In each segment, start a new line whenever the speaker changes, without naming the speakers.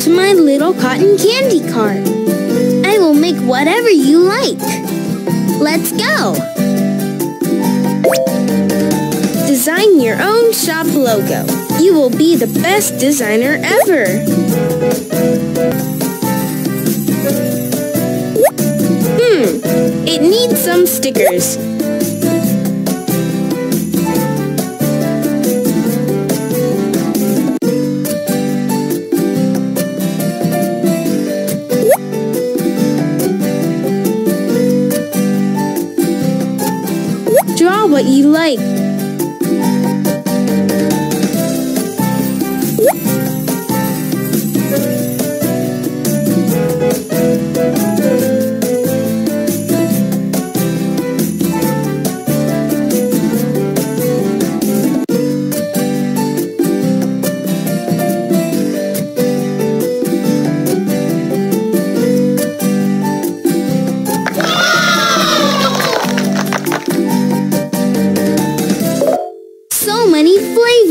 To my little cotton candy cart. I will make whatever you like. Let's go. Design your own shop logo. You will be the best designer ever. Hmm, it needs some stickers. Draw what you like.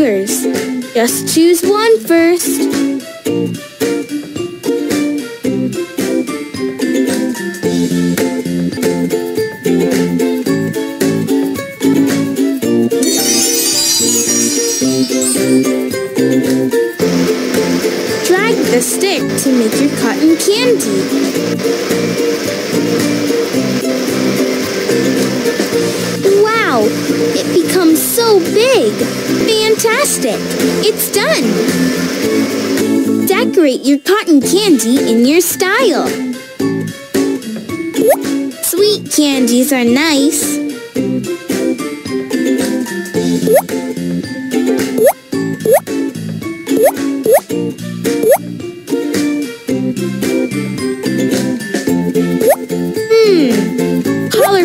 Flavors. Just choose one first. Drag the stick to make your cotton candy. Wow, it becomes so big. Fantastic. It's done. Decorate your cotton candy in your style. Sweet candies are nice.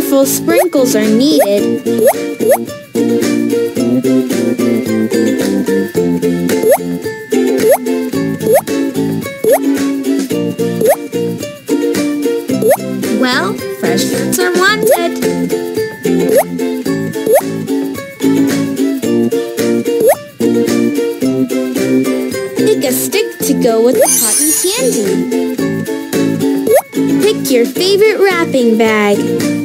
Colorful sprinkles are needed. Well, fresh fruits are wanted. Pick a stick to go with the cotton candy. Pick your favorite wrapping bag.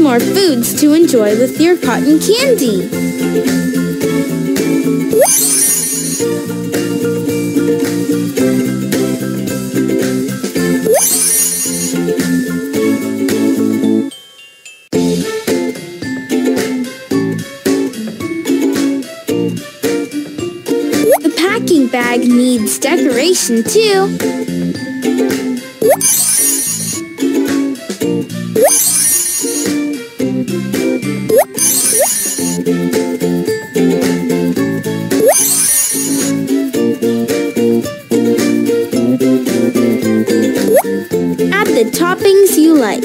More foods to enjoy with your cotton candy. The packing bag needs decoration too. You like.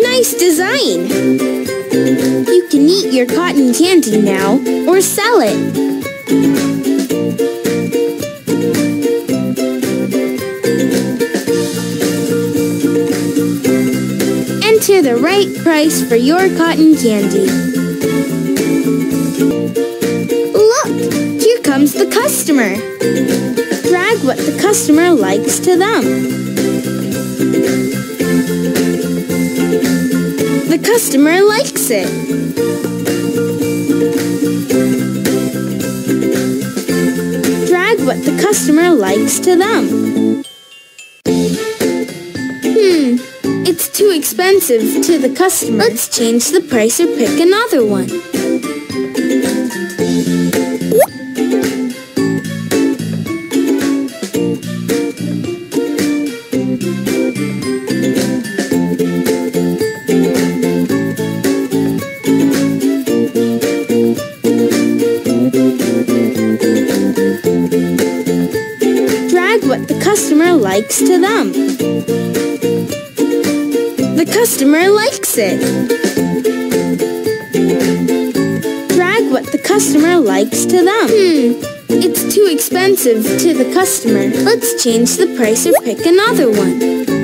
Nice design! You can eat your cotton candy now or sell it. Right price for your cotton candy. Look! Here comes the customer. Drag what the customer likes to them. The customer likes it. Drag what the customer likes to them. It's too expensive to the customer. Let's change the price or pick another one. Drag what the customer likes to them. The customer likes it. Drag what the customer likes to them. Hmm, It's too expensive to the customer. Let's change the price or pick another one.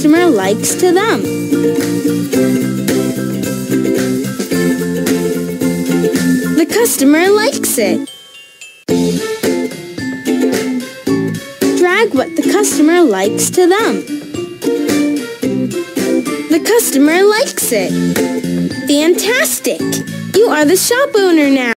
Customer likes to them. The customer likes it. Drag what the customer likes to them. The customer likes it. Fantastic! You are the shop owner now.